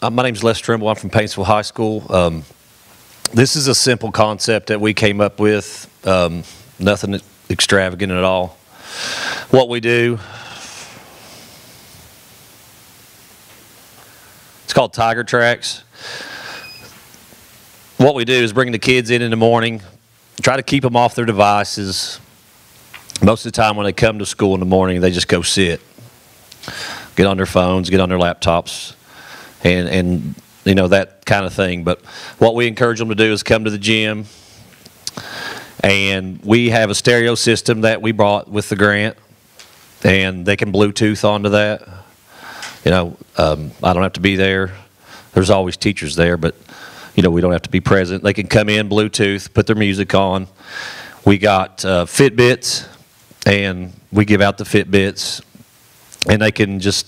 Uh, My is Les Trimble. I'm from Paintsville High School. Um, This is a simple concept that we came up with, um, nothing extravagant at all. What we do, it's called Tiger Tracks. What we do is bring the kids in in the morning, try to keep them off their devices. Most of the time when they come to school in the morning, they just go sit, get on their phones, get on their laptops, and, and you know, that kind of thing. But what we encourage them to do is come to the gym, and we have a stereo system that we brought with the grant, and they can Bluetooth onto that. You know, um, I don't have to be there. There's always teachers there, but, you know, we don't have to be present. They can come in, Bluetooth, put their music on. We got uh, Fitbits, and we give out the Fitbits, and they can just,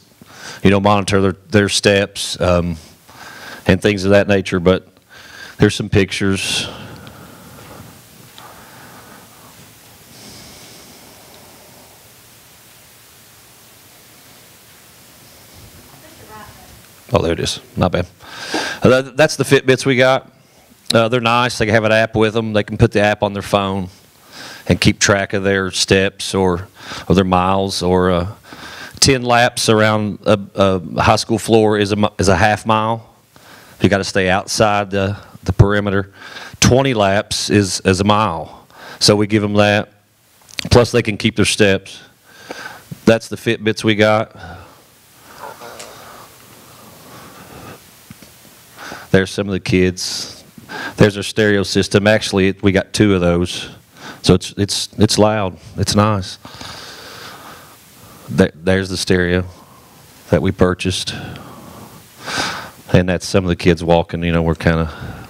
you know, monitor their, their steps um, and things of that nature. But there's some pictures. Oh, there it is. Not bad. Uh, That's the Fitbits we got. Uh, They're nice. They have an app with them. They can put the app on their phone and keep track of their steps or, or their miles or uh, 10 laps around a, a high school floor is a, is a half mile. You got to stay outside the, the perimeter. 20 laps is, is a mile. So we give them that. Plus they can keep their steps. That's the Fitbits we got. There's some of the kids. There's our stereo system. Actually, we got two of those. So it's, it's, it's loud. It's nice. There, there's the stereo that we purchased. And that's some of the kids walking, you know, we're kind of.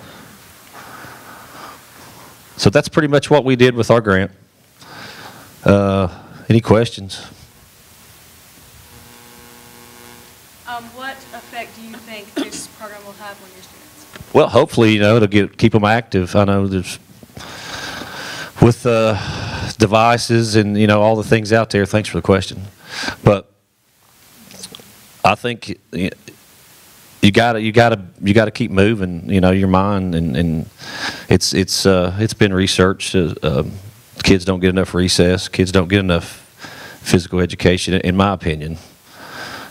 So that's pretty much what we did with our grant. Uh, any questions? Um, what effect do you think this program will have on your students? Well, hopefully, you know, it'll get, keep them active. I know there's, with uh, devices and, you know, all the things out there, thanks for the question. But I think you gotta, you gotta, you gotta keep moving, you know, your mind and, and it's, it's, uh, it's been researched. uh, um, Kids don't get enough recess, kids don't get enough physical education, in my opinion.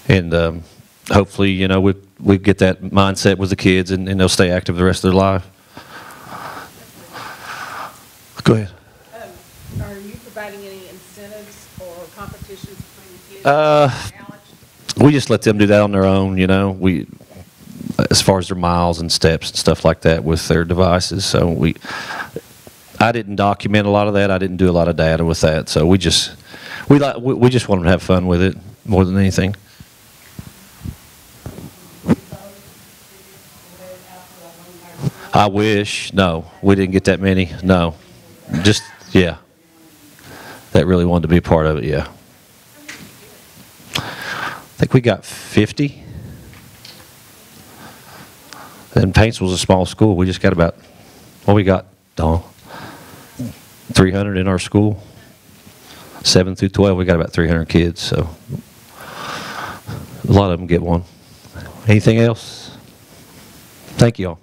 And um, hopefully, you know, we, we get that mindset with the kids and, and they'll stay active the rest of their life. Go ahead. Um, Are you providing any incentives or competitions? Uh, We just let them do that on their own, you know, we, as far as their miles and steps and stuff like that with their devices. So we, I didn't document a lot of that. I didn't do a lot of data with that. So we just, we like, we, just want them to have fun with it more than anything. I wish, no, we didn't get that many, no. Just, yeah. That really wanted to be a part of it, yeah. Think we got 50. And Paintsville's a small school. We just got about, what we got, Dawn? 300 in our school. 7 through 12, we got about 300 kids, so a lot of them get one. Anything else? Thank you all.